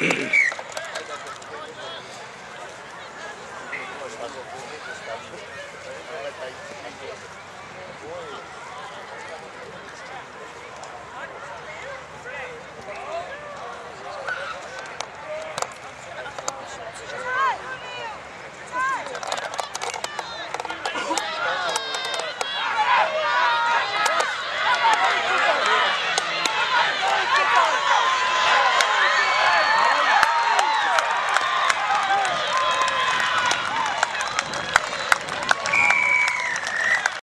Yeah.